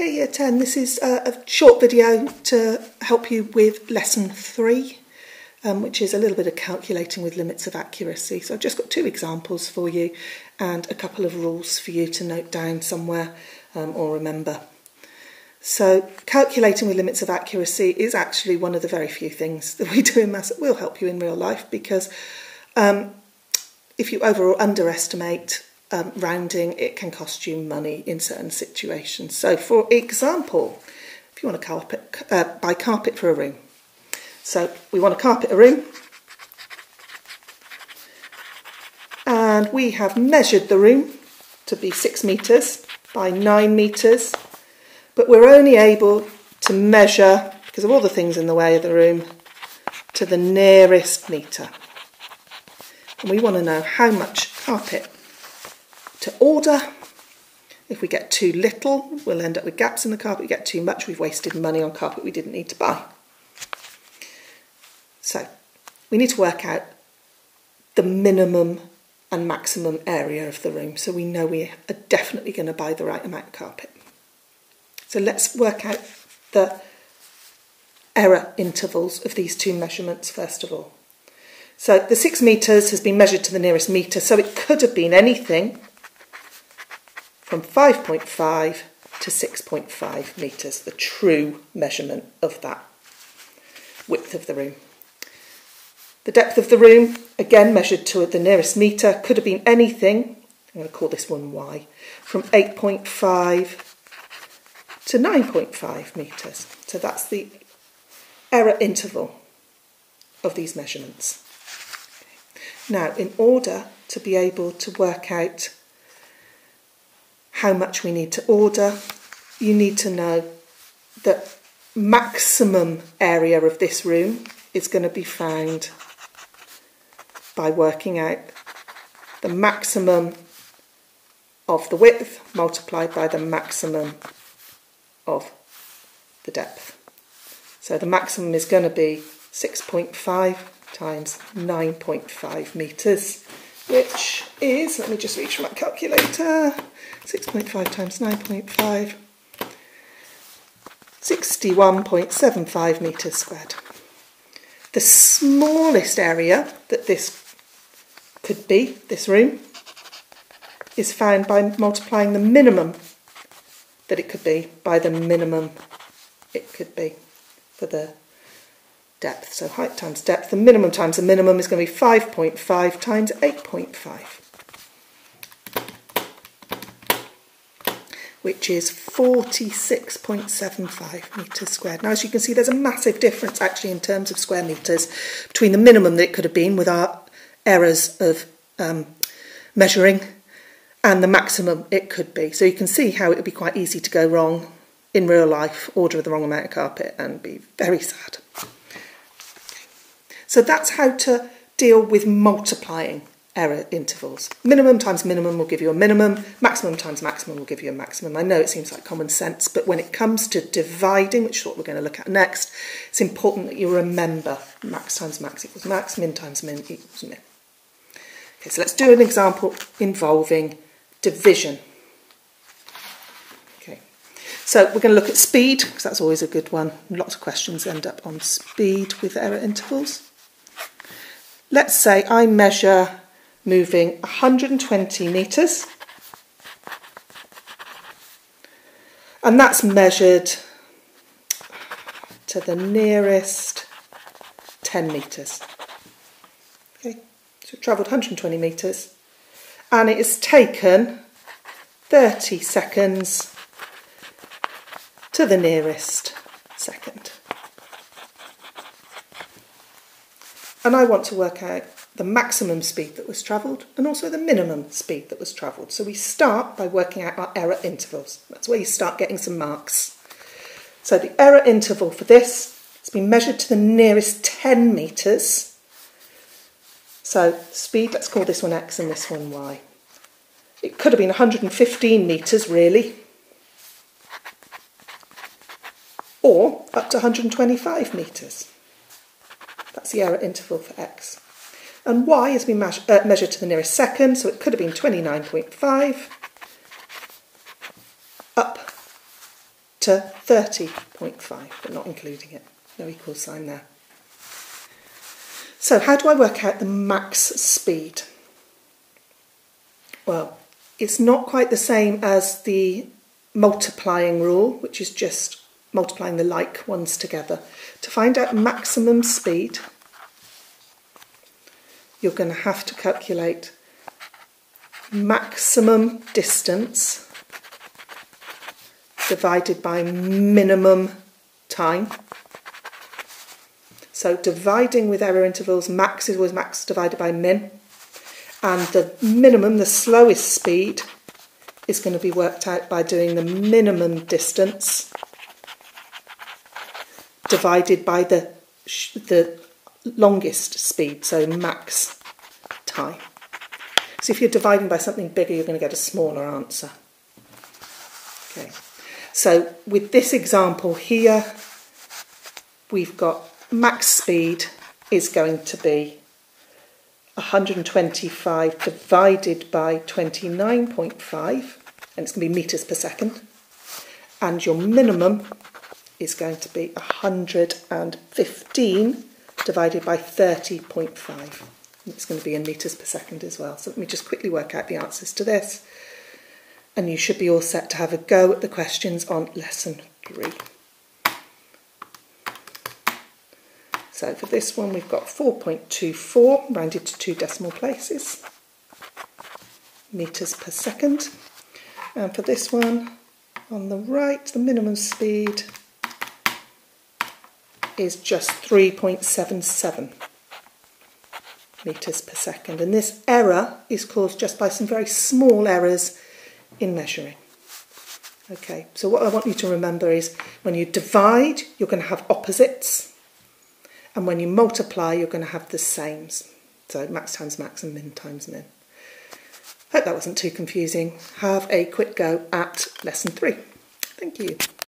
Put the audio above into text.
Okay, year 10, this is a, short video to help you with lesson 3, um, which is a little bit of calculating with limits of accuracy. So I've just got two examples for you and a couple of rules for you to note down somewhere um, or remember. So calculating with limits of accuracy is actually one of the very few things that we do in maths that will help you in real life because um, if you over or underestimate um, rounding, it can cost you money in certain situations. So, for example, if you want to carpet, uh, buy carpet for a room, so we want to carpet a room, and we have measured the room to be six metres by nine metres, but we're only able to measure, because of all the things in the way of the room, to the nearest metre. And we want to know how much carpet to order. If we get too little, we'll end up with gaps in the carpet. We get too much, we've wasted money on carpet we didn't need to buy. So we need to work out the minimum and maximum area of the room so we know we are definitely going to buy the right amount of carpet. So let's work out the error intervals of these two measurements first of all. So the six metres has been measured to the nearest metre, so it could have been anything from 5.5 to 6.5 metres, the true measurement of that width of the room. The depth of the room, again measured to the nearest metre, could have been anything, I'm going to call this one Y, from 8.5 to 9.5 metres. So that's the error interval of these measurements. Now, in order to be able to work out how much we need to order. You need to know that maximum area of this room is going to be found by working out the maximum of the width multiplied by the maximum of the depth. So the maximum is going to be 6.5 times 9.5 metres, which is, let me just reach for my calculator, 6.5 times 9.5, 61.75 metres squared. The smallest area that this could be, this room, is found by multiplying the minimum that it could be by the minimum it could be for the depth. So height times depth, the minimum times the minimum is going to be 5.5 times 8.5. which is 46.75 metres squared. Now, as you can see, there's a massive difference actually in terms of square metres between the minimum that it could have been with our errors of um, measuring and the maximum it could be. So you can see how it would be quite easy to go wrong in real life, order the wrong amount of carpet and be very sad. So that's how to deal with multiplying error intervals. Minimum times minimum will give you a minimum, maximum times maximum will give you a maximum. I know it seems like common sense, but when it comes to dividing, which is what we're going to look at next, it's important that you remember max times max equals max, min times min equals min. Okay, so let's do an example involving division. Okay, so we're going to look at speed, because that's always a good one. Lots of questions end up on speed with error intervals. Let's say I measure moving 120 metres. And that's measured to the nearest 10 metres. Okay, so we've travelled 120 metres and it has taken 30 seconds to the nearest second. And I want to work out the maximum speed that was travelled and also the minimum speed that was travelled. So we start by working out our error intervals. That's where you start getting some marks. So the error interval for this has been measured to the nearest 10 metres. So speed, let's call this one x and this one y. It could have been 115 metres really, or up to 125 metres. That's the error interval for x and y has been uh, measured to the nearest second, so it could have been 29.5 up to 30.5, but not including it. No equal sign there. So how do I work out the max speed? Well, it's not quite the same as the multiplying rule, which is just multiplying the like ones together. To find out maximum speed, you're going to have to calculate maximum distance divided by minimum time. So dividing with error intervals, max is always max divided by min. And the minimum, the slowest speed, is going to be worked out by doing the minimum distance divided by the, the longest speed, so max time. So if you're dividing by something bigger, you're going to get a smaller answer. Okay, so with this example here, we've got max speed is going to be 125 divided by 29.5, and it's going to be metres per second. And your minimum is going to be 115 divided by 30.5. It's going to be in metres per second as well. So let me just quickly work out the answers to this. And you should be all set to have a go at the questions on lesson three. So for this one, we've got 4.24 rounded to two decimal places, metres per second. And for this one, on the right, the minimum speed is just 3.77 metres per second. And this error is caused just by some very small errors in measuring. Okay, so what I want you to remember is when you divide, you're going to have opposites. And when you multiply, you're going to have the sames. So max times max and min times min. Hope that wasn't too confusing. Have a quick go at lesson three. Thank you.